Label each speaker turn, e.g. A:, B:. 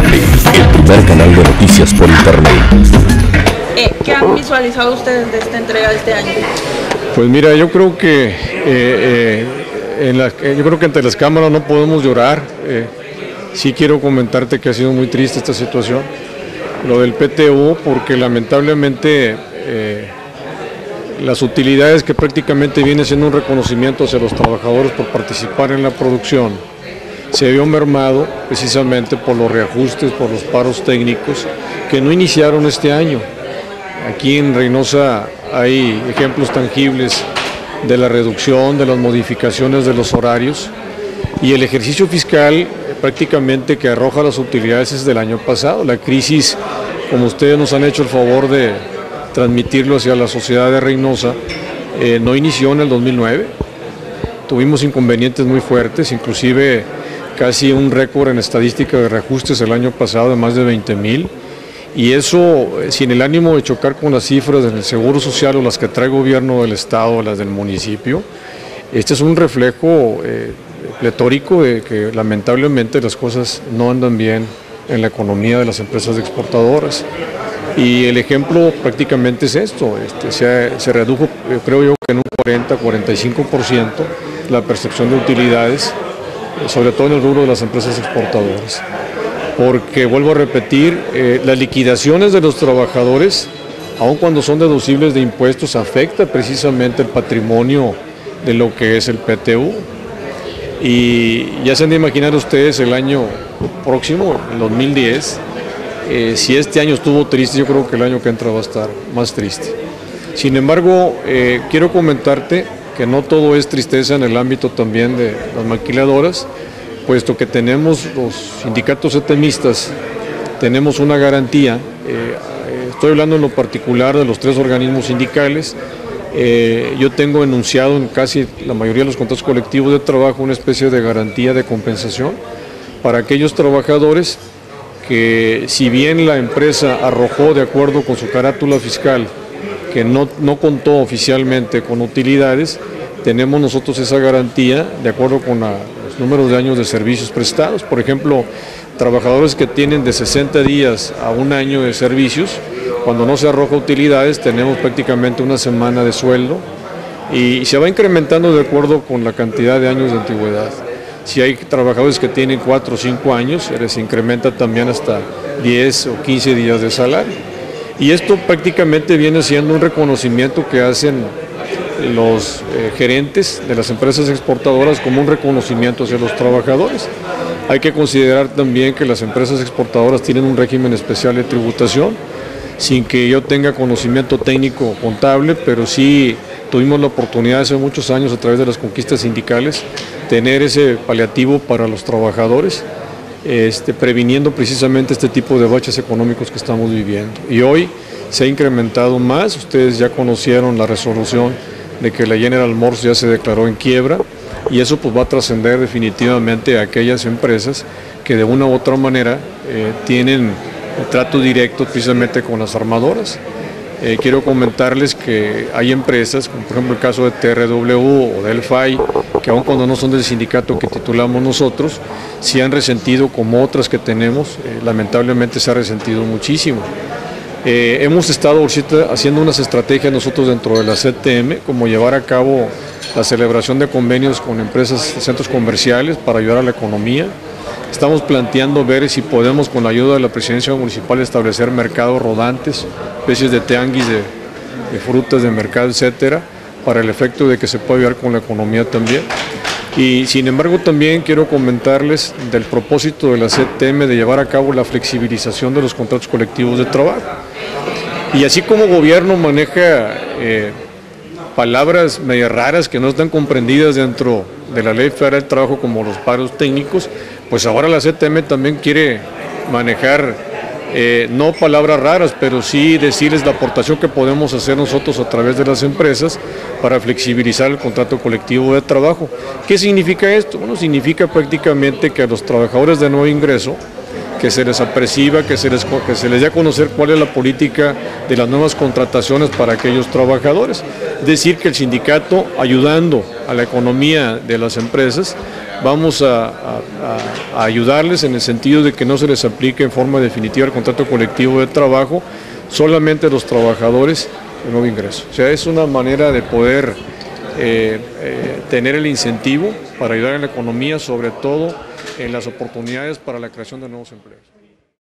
A: primer canal de noticias por Internet.
B: Eh, ¿Qué han visualizado ustedes de esta entrega de este año?
C: Pues mira, yo creo que eh, eh, en la, yo creo que ante las cámaras no podemos llorar. sí quiero comentarte que ha sido muy triste esta situación, lo del PTU, porque lamentablemente las utilidades que prácticamente viene siendo un reconocimiento hacia los trabajadores por participar en la producción, se vio mermado precisamente por los reajustes, por los paros técnicos que no iniciaron este año. Aquí en Reynosa hay ejemplos tangibles de la reducción, de las modificaciones de los horarios y el ejercicio fiscal prácticamente que arroja las utilidades es del año pasado. La crisis, como ustedes nos han hecho el favor de transmitirlo hacia la sociedad de Reynosa, eh, no inició en el 2009. Tuvimos inconvenientes muy fuertes, inclusive casi un récord en estadística de reajustes el año pasado de más de 20 mil. Y eso, eh, sin el ánimo de chocar con las cifras del Seguro Social o las que trae el gobierno del Estado o las del municipio, este es un reflejo eh, pletórico de que lamentablemente las cosas no andan bien en la economía de las empresas exportadoras. Y el ejemplo prácticamente es esto, este, se, se, redujo, eh, creo yo, que en un 40-45% la percepción de utilidades, sobre todo en el rubro de las empresas exportadoras. Porque, vuelvo a repetir, eh, las liquidaciones de los trabajadores, aun cuando son deducibles de impuestos, afecta precisamente el patrimonio de lo que es el PTU. Y ya se han de imaginar ustedes el año próximo, el 2010, eh, si este año estuvo triste, yo creo que el año que entra va a estar más triste. Sin embargo, eh, quiero comentarte que no todo es tristeza en el ámbito también de las maquiladoras, puesto que tenemos los sindicatos etemistas, tenemos una garantía, eh, estoy hablando en lo particular de los tres organismos sindicales, yo tengo enunciado en casi la mayoría de los contratos colectivos de trabajo una especie de garantía de compensación para aquellos trabajadores que si bien la empresa arrojó de acuerdo con su carátula fiscal que no, no contó oficialmente con utilidades, tenemos nosotros esa garantía de acuerdo con los números de años de servicios prestados. Por ejemplo, trabajadores que tienen de 60 días a un año de servicios, cuando no se arroja utilidades tenemos prácticamente una semana de sueldo y se va incrementando de acuerdo con la cantidad de años de antigüedad. Si hay trabajadores que tienen 4 o 5 años, les incrementa también hasta 10 o 15 días de salario. Y esto prácticamente viene siendo un reconocimiento que hacen los eh, gerentes de las empresas exportadoras como un reconocimiento hacia los trabajadores. Hay que considerar también que las empresas exportadoras tienen un régimen especial de tributación, sin que yo tenga conocimiento técnico contable, pero sí tuvimos la oportunidad hace muchos años a través de las conquistas sindicales tener ese paliativo para los trabajadores, este, previniendo precisamente este tipo de baches económicos que estamos viviendo. Y hoy se ha incrementado más, ustedes ya conocieron la resolución de que la General Motors ya se declaró en quiebra y eso pues va a trascender definitivamente a aquellas empresas que de una u otra manera eh, tienen trato directo precisamente con las armadoras. Eh, quiero comentarles que hay empresas, como por ejemplo el caso de TRW o del FAI, que aun cuando no son del sindicato que titulamos nosotros, sí han resentido como otras que tenemos, eh, lamentablemente se ha resentido muchísimo. Eh, hemos estado haciendo unas estrategias nosotros dentro de la CTM, como llevar a cabo la celebración de convenios con empresas, centros comerciales para ayudar a la economía. Estamos planteando ver si podemos con la ayuda de la presidencia municipal establecer mercados rodantes, especies de teanguis de, frutas de mercado, etcétera, para el efecto de que se pueda ayudar con la economía también. Y sin embargo también quiero comentarles del propósito de la CTM de llevar a cabo la flexibilización de los contratos colectivos de trabajo. Y así como gobierno maneja eh, palabras medio raras que no están comprendidas dentro de la Ley Federal del Trabajo como los paros técnicos, pues ahora la CTM también quiere manejar eh, no palabras raras, pero sí decirles la aportación que podemos hacer nosotros a través de las empresas para flexibilizar el contrato colectivo de trabajo. ¿Qué significa esto? Bueno, significa prácticamente que a los trabajadores de nuevo ingreso, que se les aperciba, que se les, que se les dé a conocer cuál es la política de las nuevas contrataciones para aquellos trabajadores. Es decir, que el sindicato, ayudando a la economía de las empresas, vamos a, ayudarles en el sentido de que no se les aplique en forma definitiva el contrato colectivo de trabajo solamente a los trabajadores de nuevo ingreso. O sea, es una manera de poder eh, eh, tener el incentivo para ayudar en la economía, sobre todo en las oportunidades para la creación de nuevos empleos.